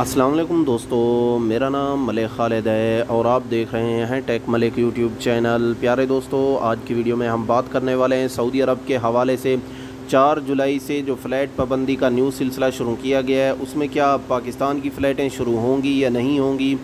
अस्सलाम वालेकुम दोस्तों, मेरा नाम मलिक खालिद है और आप देख रहे हैं टेक मलिक यूट्यूब चैनल प्यारे दोस्तों, आज की वीडियो में हम बात करने वाले हैं सऊदी अरब के हवाले से। चार जुलाई से जो फ़्लैट पाबंदी का न्यू सिलसिला शुरू किया गया है, उसमें क्या पाकिस्तान की फ़्लैटें शुरू होंगी या नहीं होंगी?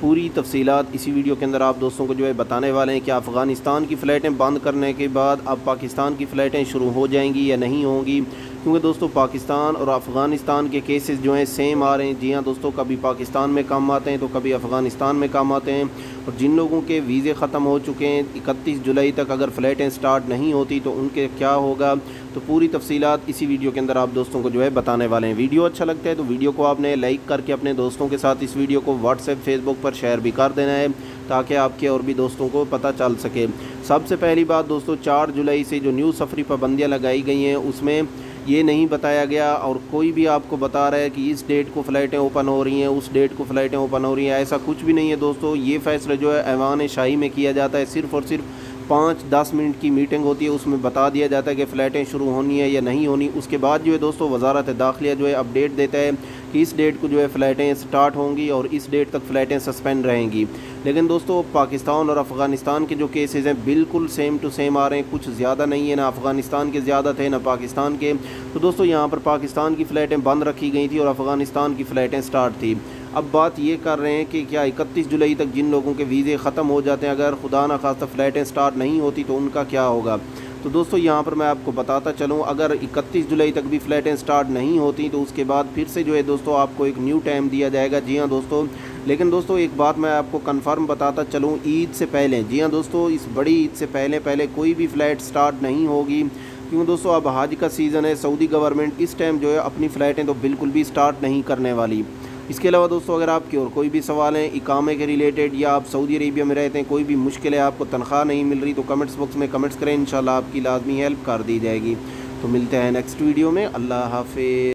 पूरी तफसीलात इसी वीडियो के अंदर आप दोस्तों को जो है बताने वाले हैं कि अफ़गानिस्तान की फ़्लैटें बंद करने के बाद अब पाकिस्तान की फ़्लैटें शुरू हो जाएँगी या नहीं होंगी। क्योंकि दोस्तों पाकिस्तान और अफ़गानिस्तान के केसेस जो हैं सेम आ रहे हैं। जी हाँ दोस्तों, कभी पाकिस्तान में काम आते हैं तो कभी अफ़गानिस्तान में काम आते हैं। और जिन लोगों के वीज़े ख़त्म हो चुके हैं, इकतीस जुलाई तक अगर फ़्लाइटें स्टार्ट नहीं होती तो उनके क्या होगा? तो पूरी तफसीलात इसी वीडियो के अंदर आप दोस्तों को जो है बताने वाले हैं। वीडियो अच्छा लगता है तो वीडियो को आपने लाइक करके अपने दोस्तों के साथ इस वीडियो को व्हाट्सएप फेसबुक पर शेयर भी कर देना है, ताकि आपके और भी दोस्तों को पता चल सके। सबसे पहली बात दोस्तों, चार जुलाई से जो न्यू सफरी पाबंदियाँ लगाई गई हैं, उसमें ये नहीं बताया गया और कोई भी आपको बता रहा है कि इस डेट को फ़्लाइटें ओपन हो रही हैं, उस डेट को फ़्लाइटें ओपन हो रही हैं, ऐसा कुछ भी नहीं है दोस्तों। ये फ़ैसला जो है ऐवान शाही में किया जाता है। सिर्फ़ और सिर्फ़ पाँच दस मिनट की मीटिंग होती है, उसमें बता दिया जाता है कि फ़्लाइटें शुरू होनी है या नहीं होनी। उसके बाद जो है दोस्तों वजारत दाखिला जो है अपडेट देता है कि इस डेट को जो है फ़्लाइटें स्टार्ट होंगी और इस डेट तक फ़्लाइटें सस्पेंड रहेंगी। लेकिन दोस्तों, पाकिस्तान और अफ़गानिस्तान के जो केसेस हैं, बिल्कुल सेम टू सेम आ रहे हैं। कुछ ज़्यादा नहीं है, ना अफ़गानिस्तान के ज़्यादा थे, ना पाकिस्तान के। तो दोस्तों, यहाँ पर पाकिस्तान की फ़्लाइटें बंद रखी गई थी और अफ़गानिस्तान की फ़्लाइटें स्टार्ट थी। अब बात ये कर रहे हैं कि क्या इकतीस जुलाई तक जिन लोगों के वीज़े ख़त्म हो जाते हैं, अगर खुदा न खास्ता फ़्लाइटें स्टार्ट नहीं होती तो उनका क्या होगा? तो दोस्तों, यहाँ पर मैं आपको बताता चलूँ, अगर 31 जुलाई तक भी फ़्लाइटें स्टार्ट नहीं होती तो उसके बाद फिर से जो है दोस्तों, आपको एक न्यू टाइम दिया जाएगा। जी हाँ दोस्तों लेकिन दोस्तों, एक बात मैं आपको कंफर्म बताता चलूँ, ईद से पहले। जी हाँ दोस्तों, इस बड़ी ईद से पहले पहले कोई भी फ़्लाइट स्टार्ट नहीं होगी। क्योंकि दोस्तों, अब हज का सीज़न है सऊदी गवर्नमेंट इस टाइम जो है अपनी फ़्लाइटें तो बिल्कुल भी स्टार्ट नहीं करने वाली। इसके अलावा दोस्तों, अगर आपकी और कोई भी सवाल हैं, इकामे के रिलेटेड या आप सऊदी अरेबिया में रहते हैं, कोई भी मुश्किल है आपको तनख्वाह नहीं मिल रही तो कमेंट्स बॉक्स में कमेंट्स करें। इन आपकी लाजमी हेल्प कर दी जाएगी। तो मिलते हैं नेक्स्ट वीडियो में। अल्लाह हाफि